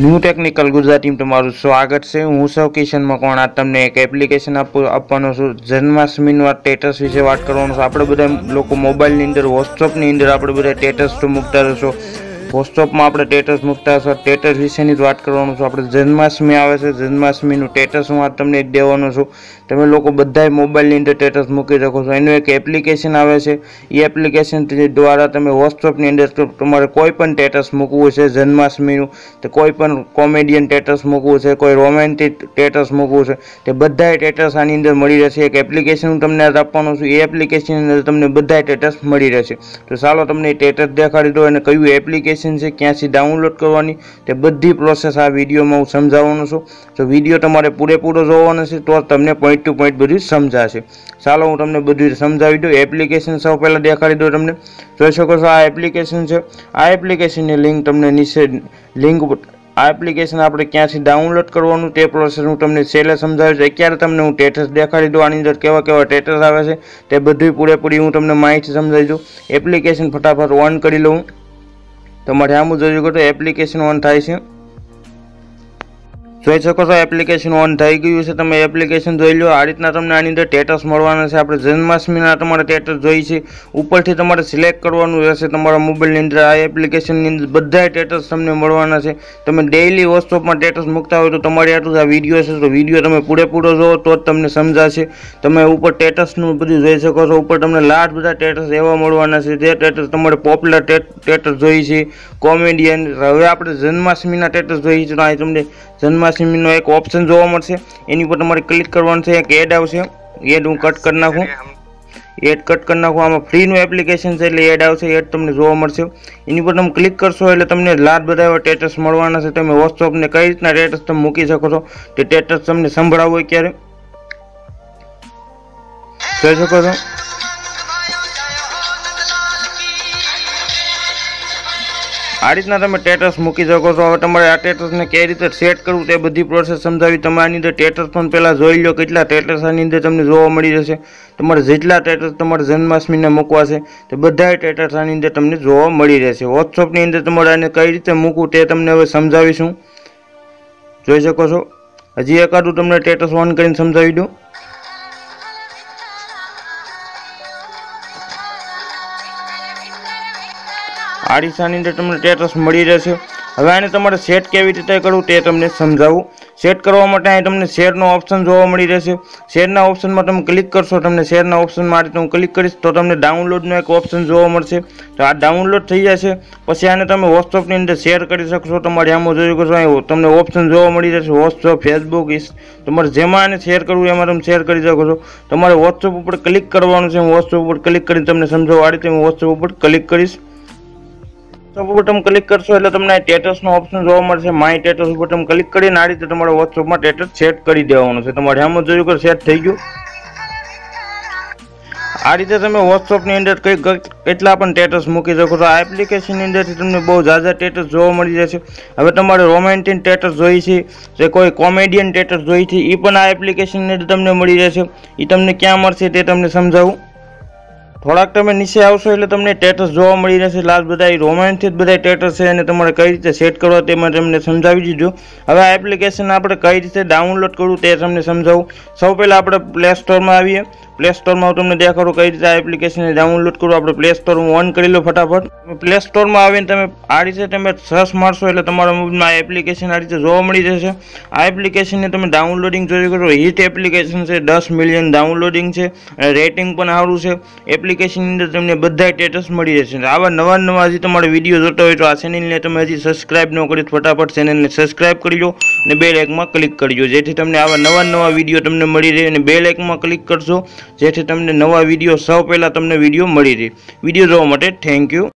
New technical Gujarati તમારું સ્વાગત છે. હું સૌ કિશન મકવાણા તમને એક એપ્લિકેશન આપું, આપવાનો છું. જન્માષ્ટમીનું આ સ્ટેટસ વિશે વાત કરવાનું છે. આપણે બધા લોકો મોબાઈલની અંદર વોટ્સઅપની અંદર આપણે બધા સ્ટેટસ તો મૂકતા રહેશો. વોટ્સઅપમાં આપણે સ્ટેટસ મૂકતા હશો. સ્ટેટસ વિશેની જ વાત કરવાનું છું. આપણે જન્માષ્ટમી આવે છે. જન્માષ્ટમીનું સ્ટેટસ હું આ તમને દેવાનો છું. તમે લોકો બધાય મોબાઈલની અંદર સ્ટેટસ મૂકી શકો છો. એનું એક એપ્લિકેશન આવે છે. એ એપ્લિકેશન દ્વારા તમે વોટ્સઅપની અંદર તમારે કોઈ પણ સ્ટેટસ મૂકવું છે જન્માષ્ટમીનું, તો કોઈ પણ કોમેડિયન સ્ટેટસ મૂકવું છે, કોઈ રોમેન્ટિક સ્ટેટસ મૂકવું છે, તે બધાય સ્ટેટસ આની અંદર મળી રહેશે. એક એપ્લિકેશન હું તમને આપવાનું છું. એ એપ્લિકેશનની અંદર તમને બધાય સ્ટેટસ મળી રહેશે. તો ચાલો તમને સ્ટેટસ દેખાડી દો અને કયું એપ્લિકેશન છે, ક્યાંથી ડાઉનલોડ કરવાની, તે બધી પ્રોસેસ આ વિડીયોમાં હું સમજાવવાનો છું. તો વીડિયો તમારે પૂરેપૂરો જોવાનો છે, તો તમને પોઈન્ટ ટુ પોઈન્ટ બધું સમજાશે. ચાલો, હું તમને બધું સમજાવી દઉં. એપ્લિકેશન સૌ પહેલાં દેખાડી દઉં તમને. જોઈ શકો છો, આ એપ્લિકેશન છે. આ એપ્લિકેશનની લિંક તમને નીચે લિંક આ એપ્લિકેશન આપણે ક્યાંથી ડાઉનલોડ કરવાનું તે પ્રોસેસ હું તમને છેલ્લે સમજાવીશ. અત્યારે તમને હું સ્ટેટસ દેખાડી દઉં. આની અંદર કેવા કેવા સ્ટેટસ આવે છે, તે બધું પૂરેપૂરી હું તમને માહિતી સમજાવી દઉં. એપ્લિકેશન ફટાફટ ઓન કરી લઉં. તમારે આમ જોયું કે એપ્લિકેશન ઓન થાય છે. જોઈ શકો છો એપ્લિકેશન ઓન થઈ ગયું છે. તમે એપ્લિકેશન જોઈ લો. આ રીતના તમને આની અંદર ટેટસ મળવાના છે. આપણે જન્માષ્ટમીના તમારે ટેટસ જોઈ છે. ઉપરથી તમારે સિલેક્ટ કરવાનું રહેશે. તમારા મોબાઈલની અંદર આ એપ્લિકેશનની અંદર બધા સ્ટેટસ તમને મળવાના છે. તમે ડેઇલી વોટ્સઅપમાં સ્ટેટસ મૂકતા હોય તો તમારી આટલું આ વીડિયો છે. તો વીડિયો તમે પૂરેપૂરો જોવો તો જ તમને સમજાશે. તમે ઉપર ટેટસનું બધું જોઈ શકો છો. ઉપર તમને લાટ બધા સ્ટેટસ એવા મળવાના છે. જે ટેટસ તમારે પોપ્યુલર ટેટસ જોઈ છે. કોમેડિયન હવે આપણે જન્માષ્ટમીના ટેટસ જોઈએ છે. તો અહીં તમને જન્માષ્ટમીનો એક ઓપ્શન જોવા મળશે. એની પર તમારે ક્લિક કરવાનું છે, એક એડ આવશે. એડ હું કટ કરી નાખું. એડ કટ કરી નાખું. આમાં ફ્રીનું એપ્લિકેશન છે એટલે એડ આવશે એડ તમને જોવા મળશે. એની પર તમે ક્લિક કરશો એટલે તમને લાટ બધા એવા સ્ટેટસ મળવાના છે. તમે વોટ્સઅપને કઈ રીતના સ્ટેટસ તમે મૂકી શકો છો, તે સ્ટેટસ તમને સંભળાવો હોય ક્યારે. જોઈ શકો છો? આ રીતના તમે ટેટસ મૂકી શકો છો. હવે તમારે આ ટેટસને કઈ રીતે સેટ કરવું તે બધી પ્રોસેસ સમજાવી. તમે આની અંદર ટેટસ પણ પહેલાં જોઈ લો કેટલા ટેટસ આની અંદર તમને જોવા મળી જશે. તમારે જેટલા ટેટસ તમારે જન્માષ્ટમીને મૂકવા છે તે બધા ટેટસ આની અંદર તમને જોવા મળી રહેશે. વોટ્સઅપની અંદર તમારે આને કઈ રીતે મૂકવું તે તમને હવે સમજાવીશું. જોઈ શકો છો? હજી એકાદું તમને ટેટસ ઓન કરીને સમજાવી દઉં. આ અંદર તમને સ્ટેટસ મળી રહેશે. હવે આને તમારે સેટ કેવી રીતે કરવું તે તમને સમજાવું. સેટ કરવા માટે અહીં તમને શેરનો ઓપ્શન જોવા મળી રહેશે. શેરના ઓપ્શનમાં તમે ક્લિક કરશો, તમને શેરના ઓપ્શનમાં આ રીતે હું ક્લિક કરીશ, તો તમને ડાઉનલોડનો એક ઓપ્શન જોવા મળશે. તો આ ડાઉનલોડ થઈ જશે. પછી આને તમે વોટ્સઅપની અંદર શેર કરી શકશો. તમારી આમાં જોઈ શકો છો, અહીં તમને ઓપ્શન જોવા મળી જશે વોટ્સઅપ ફેસબુક ઇસ તમારે જેમાં આને શેર કરવું એમાં તમે શેર કરી શકો છો. તમારે વોટ્સઅપ ઉપર ક્લિક કરવાનું છે. હું વોટ્સઅપ ઉપર ક્લિક કરીને તમને સમજાવું. આ રીતે હું વોટ્સઅપ ઉપર ક્લિક કરીશ. વોટ્સઅપ ઉપર ક્લિક કરશો એટલે તમને સ્ટેટસનો ઓપ્શન જોવા મળશે. માય ઉપર તમે ક્લિક કરીને આ રીતે તમારે વોટ્સઅપમાં સ્ટેટસ સેટ કરી દેવાનું છે. તમારે આમાં જોયું કે સેટ થઈ ગયું? આ રીતે તમે વોટ્સઅપની અંદર કંઈક કેટલા પણ સ્ટેટસ મૂકી શકો છો. આ એપ્લિકેશનની અંદરથી તમને બહુ ઝાઝા સ્ટેટસ જોવા મળી જશે. હવે તમારે રોમેન્ટિક સ્ટેટસ જોઈ છે, જે કોઈ કોમેડિયન સ્ટેટસ જોઈ છે એ પણ આ એપ્લિકેશનની અંદર તમને મળી જશે એ તમને ક્યાં મળશે તે તમને સમજાવું. થોડાક તમે નીચે આવશો એટલે તમને ટેટસ જોવા મળી રહેશે. લાસ્ટ બધા રોમાન્સથી જ બધા ટેટસ છે અને તમારે કઈ રીતે સેટ કરવા તે મેં તમને સમજાવી દીધું. હવે આ એપ્લિકેશન આપણે કઈ રીતે ડાઉનલોડ કરવું તે તમને સમજાવું. સૌ પહેલાં આપણે પ્લે સ્ટોરમાં આવીએ. પ્લે સ્ટોરમાં તમને દેખાડું કઈ રીતે આ એપ્લિકેશનને ડાઉનલોડ કરું, આપણે પ્લે સ્ટોર ઓન કરી લો ફટાફટ. પ્લે સ્ટોરમાં આવીને તમે આ રીતે તમે સર્ચ મારશો એટલે તમારા મોબાઈલમાં આ એપ્લિકેશન આ રીતે જોવા મળી જશે. આ એપ્લિકેશનને તમે ડાઉનલોડિંગ જોઈ કરો હિટ એપ્લિકેશન છે, દસ મિલિયન ડાઉનલોડિંગ છે, અને રેટિંગ પણ સારું છે. એપ્લિકેશનની અંદર તમને બધા સ્ટેટસ મળી જશે આવા નવા નવા હજી તમારે વીડિયો જોતો હોય તો આ ચેનલને તમે હજી સબસ્ક્રાઇબ ન કરી ફટાફટ ચેનલને સબસ્ક્રાઇબ કરી લો અને બે લાઇકમાં ક્લિક કરજો જેથી તમને આવા નવા નવા વીડિયો તમને મળી રહે અને બે લાઇકમાં ક્લિક કરશો જેથી તમને નવા વીડિયો સૌ પહેલાં તમને વીડિયો મળી રહે. વીડિયો જોવા માટે થેન્ક યુ